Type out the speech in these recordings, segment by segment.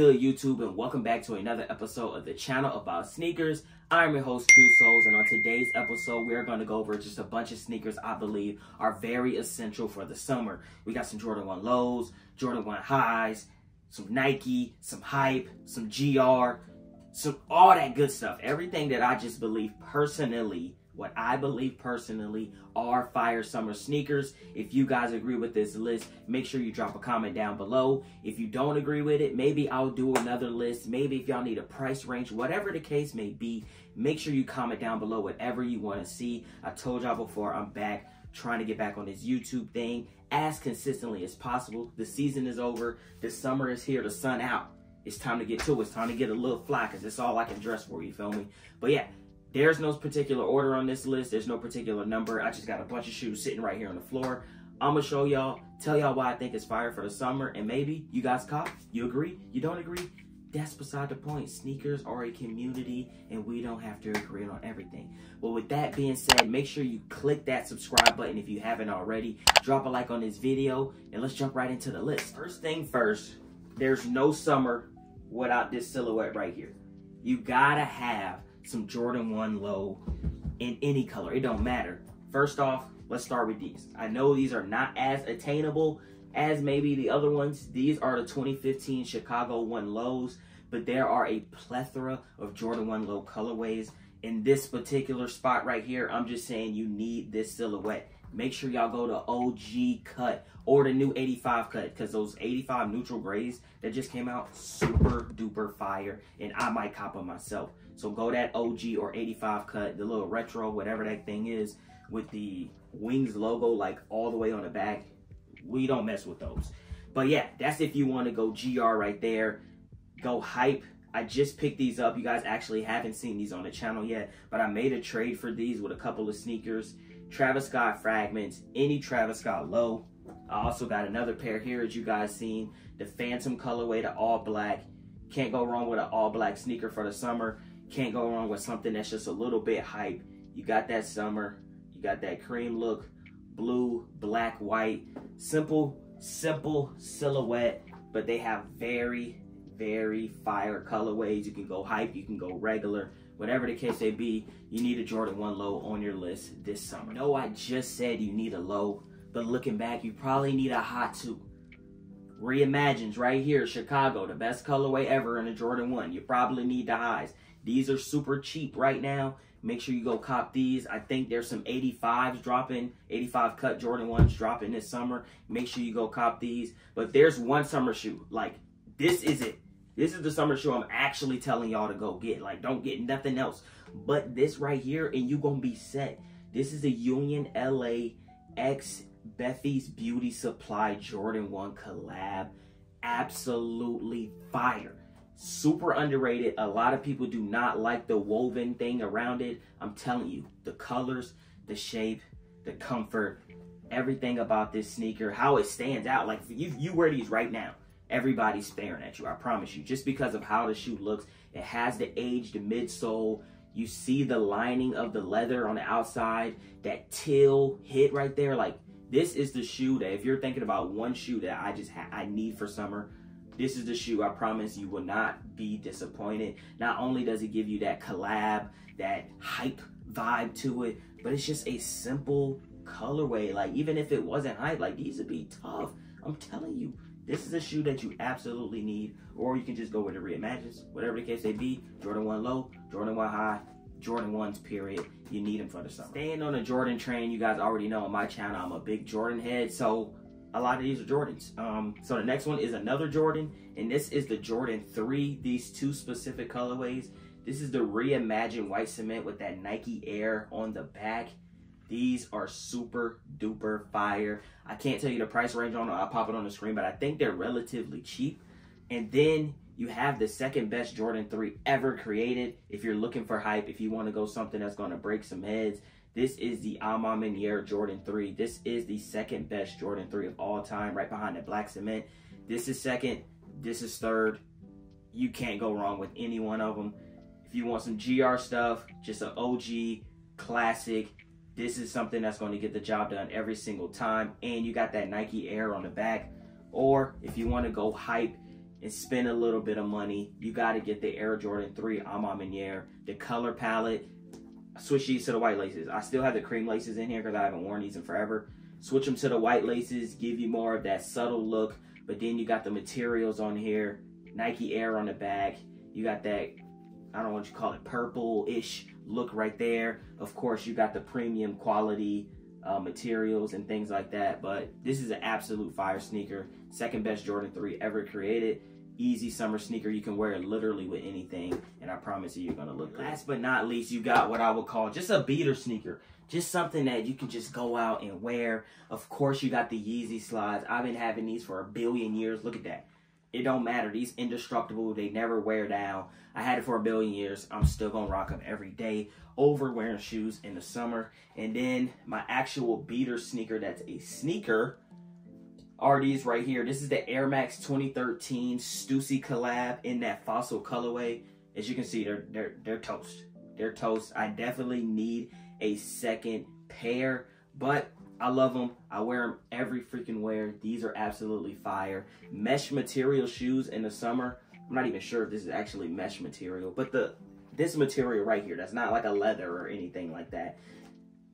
Good, YouTube, and welcome back to another episode of the channel about sneakers. I'm your host, Q Soles, and on today's episode, we're going to go over just a bunch of sneakers I believe are very essential for the summer. We got some Jordan 1 lows, Jordan 1 highs, some Nike, some hype, some GR, some all that good stuff. Everything that I just believe personally what I believe personally are fire summer sneakers. If you guys agree with this list, make sure you drop a comment down below. If you don't agree with it, maybe I'll do another list. Maybe if y'all need a price range, whatever the case may be, make sure you comment down below whatever you want to see. I told y'all before, I'm back trying to get back on this YouTube thing as consistently as possible. The season is over. The summer is here. The sun out. It's time to get to it. It's time to get a little fly because it's all I can dress for, you feel me? But yeah, there's no particular order on this list. There's no particular number. I just got a bunch of shoes sitting right here on the floor. I'm gonna show y'all, tell y'all why I think it's fire for the summer, and maybe you guys cop, you agree, you don't agree, that's beside the point. Sneakers are a community and we don't have to agree on everything. But with that being said, make sure you click that subscribe button if you haven't already. Drop a like on this video and let's jump right into the list. First thing first, there's no summer without this silhouette right here. You gotta have some Jordan 1 low in any color. It don't matter. First off, let's start with these. I know these are not as attainable as maybe the other ones. These are the 2015 Chicago 1 lows, but there are a plethora of Jordan 1 low colorways. In this particular spot right here, I'm just saying you need this silhouette. Make sure y'all go to OG cut or the new 85 cut because those 85 neutral grays that just came out, super duper fire. And I might cop them myself. So go that OG or 85 cut, the little retro, whatever that thing is, with the Wings logo like all the way on the back. We don't mess with those. But yeah, that's if you want to go GR right there. Go hype. I just picked these up. You guys actually haven't seen these on the channel yet, but I made a trade for these with a couple of sneakers. Travis Scott fragments, any Travis Scott low. I also got another pair here, as you guys seen. The Phantom colorway, the all black. Can't go wrong with an all black sneaker for the summer. Can't go wrong with something that's just a little bit hype. You got that summer, you got that cream look, blue, black, white, simple, simple silhouette, but they have very, very fire colorways. You can go hype, you can go regular, whatever the case may be, you need a Jordan 1 low on your list this summer. No, I just said you need a low, but looking back, you probably need a hot too. Reimagines right here, Chicago, the best colorway ever in a Jordan 1. You probably need the highs. These are super cheap right now. Make sure you go cop these. I think there's some 85s dropping, 85 cut Jordan 1s dropping this summer. Make sure you go cop these. But there's one summer shoe. Like, this is it. This is the summer shoe I'm actually telling y'all to go get. Like, don't get nothing else but this right here, and you going to be set. This is a Union LA X Bephie's Beauty Supply Jordan 1 collab. Absolutely fire super underrated. A lot of people do not like the woven thing around it. I'm telling you, the colors, the shape, the comfort, everything about this sneaker, how it stands out. Like you, you wear these right now, everybody's staring at you. I promise you, just because of how the shoe looks. It has the aged midsole. You see the lining of the leather on the outside, that teal hit right there. Like this is the shoe that if you're thinking about one shoe that I just I need for summer, this is the shoe. I promise you will not be disappointed. Not only does it give you that collab, that hype vibe to it, but it's just a simple colorway. Like even if it wasn't hype, like these would be tough. I'm telling you, this is a shoe that you absolutely need. Or you can just go with the reimagines, whatever the case may be. Jordan 1 low, Jordan 1 high, Jordan 1s, period. You need them for the summer. Staying on the Jordan train, you guys already know on my channel, I'm a big Jordan head. So a lot of these are Jordans. Um, so the next one is another Jordan, and this is the Jordan 3, these two specific colorways. This is the reimagined white cement with that Nike Air on the back. These are super duper fire. I can't tell you the price range on them. I'll pop it on the screen, but I think they're relatively cheap. And then you have the second best Jordan 3 ever created. If you're looking for hype, if you want to go something that's going to break some heads, this is the A Ma Maniére Jordan 3. This is the second best Jordan 3 of all time, right behind the black cement. This is second. This is third. You can't go wrong with any one of them. If you want some GR stuff, just an OG, classic, this is something that's going to get the job done every single time. And you got that Nike Air on the back. Or if you want to go hype, and spend a little bit of money, you got to get the Air Jordan 3 A Ma The color palette, switch these to the white laces. I still have the cream laces in here because I haven't worn these in forever. Switch them to the white laces, give you more of that subtle look, but then you got the materials on here, Nike Air on the back. You got that, I don't know what you call it, purple-ish look right there. Of course, you got the premium quality uh, materials and things like that. But this is an absolute fire sneaker. Second best Jordan 3 ever created. Easy summer sneaker. You can wear it literally with anything. And I promise you, you're going to look good. Last but not least, you got what I would call just a beater sneaker. Just something that you can just go out and wear. Of course, you got the Yeezy slides. I've been having these for a billion years. Look at that. It don't matter. These indestructible. They never wear down. I had it for a billion years. I'm still to rock them every day over wearing shoes in the summer. And then my actual beater sneaker that's a sneaker are these right here. This is the Air Max 2013 Stussy collab in that fossil colorway. As you can see, they're, they're, they're toast. They're toast. I definitely need a second pair, but I love them. I wear them every freaking wear. These are absolutely fire. Mesh material shoes in the summer. I'm not even sure if this is actually mesh material, but the this material right here, that's not like a leather or anything like that.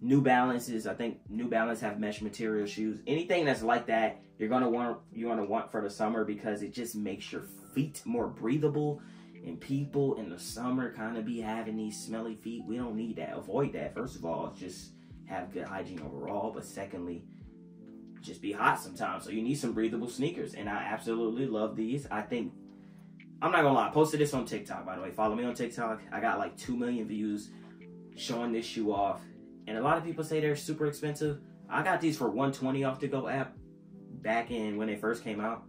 New Balances, I think New Balance have mesh material shoes. Anything that's like that, you're gonna want you wanna want for the summer because it just makes your feet more breathable. And people in the summer kind of be having these smelly feet. We don't need that. Avoid that. First of all, just have good hygiene overall. But secondly, just be hot sometimes. So you need some breathable sneakers. And I absolutely love these. I think I'm not gonna lie, I posted this on TikTok, by the way. Follow me on TikTok. I got like 2 million views showing this shoe off. And a lot of people say they're super expensive. I got these for 120 off the go app back in when they first came out.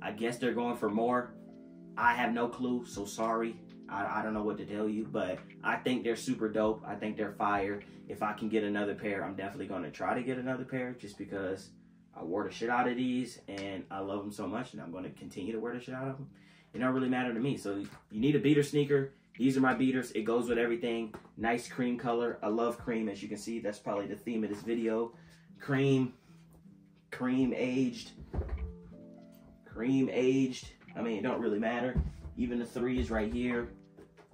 I guess they're going for more. I have no clue, so sorry. I, I don't know what to tell you, but I think they're super dope. I think they're fire. If I can get another pair, I'm definitely going to try to get another pair just because I wore the shit out of these and I love them so much and I'm going to continue to wear the shit out of them it don't really matter to me. So you need a beater sneaker. These are my beaters. It goes with everything. Nice cream color. I love cream, as you can see. That's probably the theme of this video. Cream, cream aged, cream aged. I mean, it don't really matter. Even the threes right here.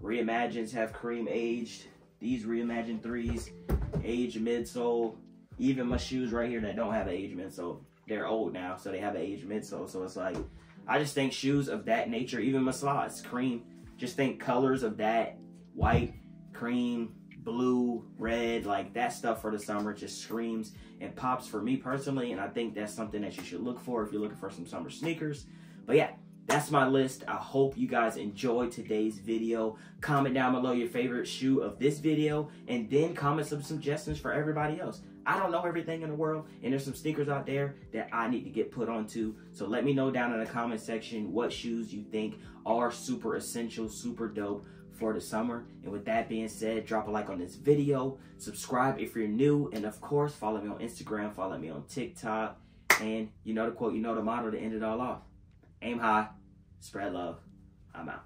Reimagines have cream aged. These reimagined threes, aged midsole. Even my shoes right here that don't have an aged midsole. They're old now, so they have an aged midsole. So it's like I just think shoes of that nature, even my slides, cream, just think colors of that, white, cream, blue, red, like that stuff for the summer just screams and pops for me personally. And I think that's something that you should look for if you're looking for some summer sneakers. But yeah, that's my list. I hope you guys enjoyed today's video. Comment down below your favorite shoe of this video and then comment some suggestions for everybody else. I don't know everything in the world, and there's some sneakers out there that I need to get put onto. So let me know down in the comment section what shoes you think are super essential, super dope for the summer. And with that being said, drop a like on this video, subscribe if you're new, and of course, follow me on Instagram, follow me on TikTok, and you know the quote, you know the motto to end it all off. Aim high, spread love. I'm out.